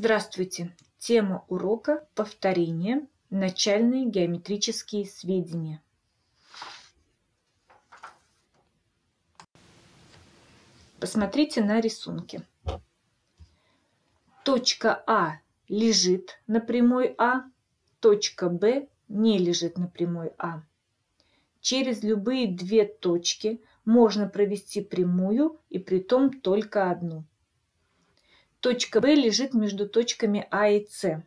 Здравствуйте! Тема урока – повторение. Начальные геометрические сведения. Посмотрите на рисунке. Точка А лежит на прямой А, точка Б не лежит на прямой А. Через любые две точки можно провести прямую и при том только одну – Точка B лежит между точками А и С.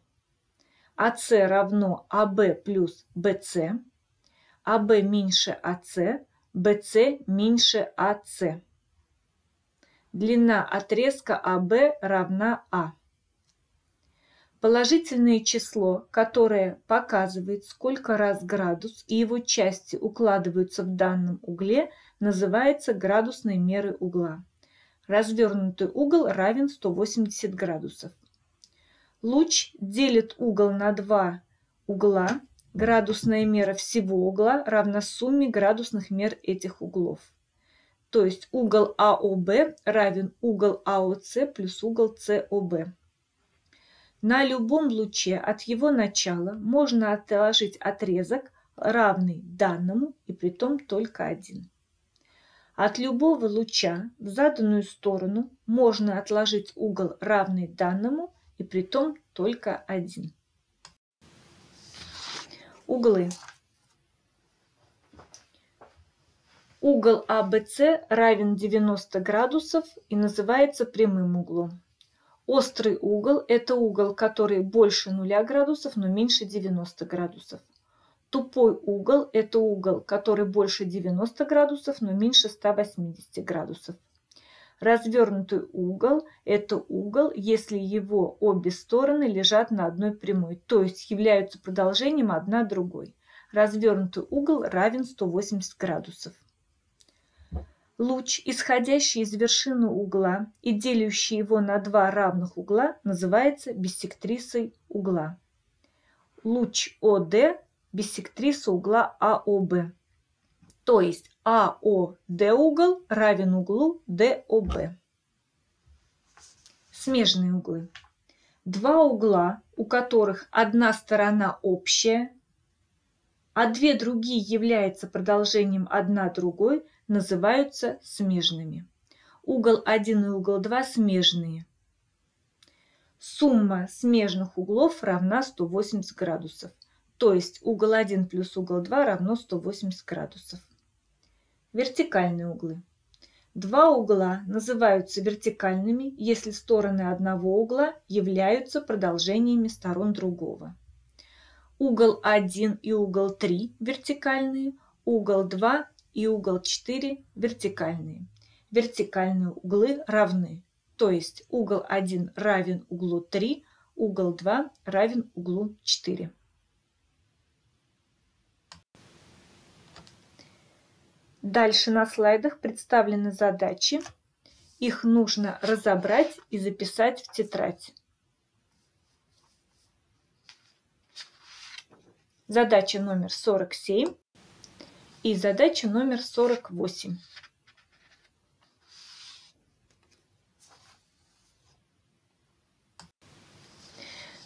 АС равно АБ плюс БС. АБ меньше АС, БС меньше АС. Длина отрезка АБ равна А. Положительное число, которое показывает, сколько раз градус и его части укладываются в данном угле, называется градусной мерой угла. Развернутый угол равен 180 градусов. Луч делит угол на два угла. Градусная мера всего угла равна сумме градусных мер этих углов. То есть угол АОБ равен угол АОС плюс угол СОБ. На любом луче от его начала можно отложить отрезок, равный данному, и при том только один. От любого луча в заданную сторону можно отложить угол, равный данному, и при том только один. Углы. Угол АБС равен 90 градусов и называется прямым углом. Острый угол – это угол, который больше 0 градусов, но меньше 90 градусов. Тупой угол – это угол, который больше 90 градусов, но меньше 180 градусов. Развернутый угол – это угол, если его обе стороны лежат на одной прямой, то есть являются продолжением одна другой. Развернутый угол равен 180 градусов. Луч, исходящий из вершины угла и делящий его на два равных угла, называется биссектрисой угла. Луч ОД биссектриса угла АОБ. То есть АОД угол равен углу ДОБ. Смежные углы. Два угла, у которых одна сторона общая, а две другие являются продолжением одна другой, называются смежными. Угол 1 и угол 2 смежные. Сумма смежных углов равна 180 градусов. То есть угол 1 плюс угол 2 равно 180 градусов. Вертикальные углы. Два угла называются вертикальными, если стороны одного угла являются продолжениями сторон другого. Угол 1 и угол 3 вертикальные, угол 2 и угол 4 вертикальные. Вертикальные углы равны, то есть угол 1 равен углу 3, угол 2 равен углу 4. Дальше на слайдах представлены задачи. Их нужно разобрать и записать в тетрадь. Задача номер 47 и задача номер 48.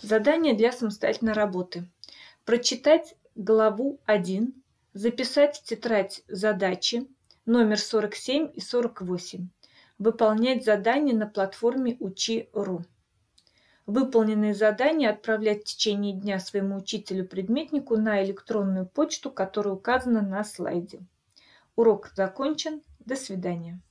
Задание для самостоятельной работы. Прочитать главу 1 Записать в тетрадь задачи номер 47 и 48. Выполнять задания на платформе Учи.ру. Выполненные задания отправлять в течение дня своему учителю-предметнику на электронную почту, которая указана на слайде. Урок закончен. До свидания.